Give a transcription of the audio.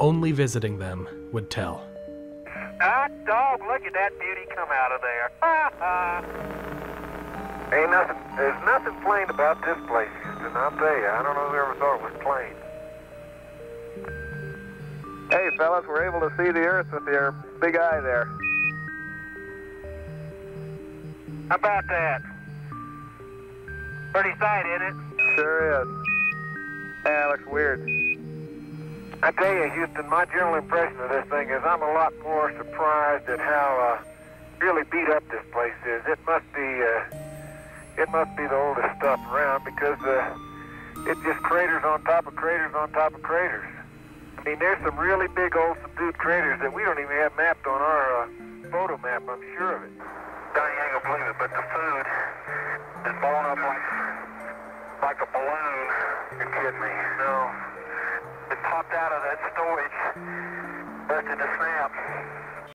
only visiting them would tell. Hot dog, look at that beauty come out of there. Ha ha. Ain't nothing, there's nothing plain about this place, Houston. I'll tell you, I don't know who ever thought it was plain. Hey, fellas, we're able to see the Earth with your big eye there. How about that? Pretty sight, isn't it? Sure is. Yeah, looks weird. I tell you, Houston, my general impression of this thing is I'm a lot more surprised at how uh, really beat up this place is. It must be, uh, it must be the oldest stuff around because uh, it just craters on top of craters on top of craters. I mean, there's some really big old subdued craters that we don't even have mapped on our uh, photo map. I'm sure of it. Donnie, you ain't gonna believe it, but the food is blowing up like like a balloon. You're kidding me? No. Popped out of that storage, busted the snap.